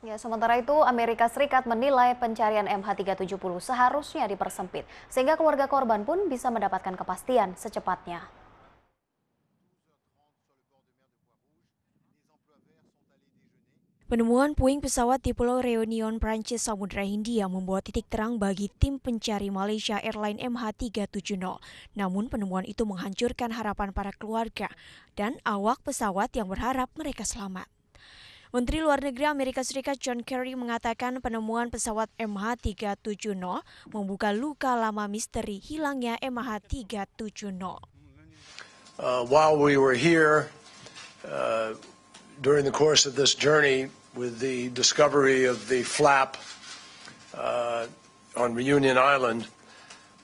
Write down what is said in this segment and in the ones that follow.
Ya, sementara itu Amerika Serikat menilai pencarian MH370 seharusnya dipersempit sehingga keluarga korban pun bisa mendapatkan kepastian secepatnya. Penemuan puing pesawat di Pulau Reunion, Prancis, Samudra Hindia membuat titik terang bagi tim pencari Malaysia Airline MH370. Namun penemuan itu menghancurkan harapan para keluarga dan awak pesawat yang berharap mereka selamat. Menteri Luar Negeri Amerika Serikat John Kerry mengatakan penemuan pesawat MH370 membuka luka lama misteri hilangnya MH370. Uh, while we were here uh, during the course of this journey with the discovery of the flap uh, on Reunion Island,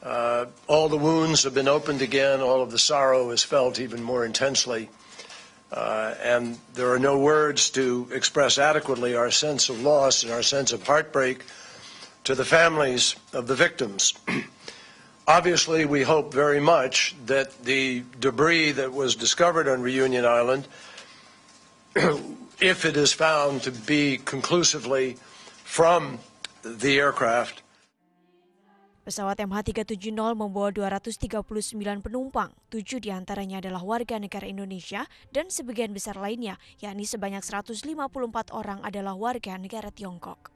uh, all the wounds have been opened again, all of the sorrow is felt even more intensely. Uh, and there are no words to express adequately our sense of loss and our sense of heartbreak to the families of the victims. Obviously, we hope very much that the debris that was discovered on Reunion Island, if it is found to be conclusively from the aircraft, Pesawat MH370 membawa 239 penumpang, tujuh di antaranya adalah warga negara Indonesia dan sebagian besar lainnya, yakni sebanyak 154 orang adalah warga negara Tiongkok.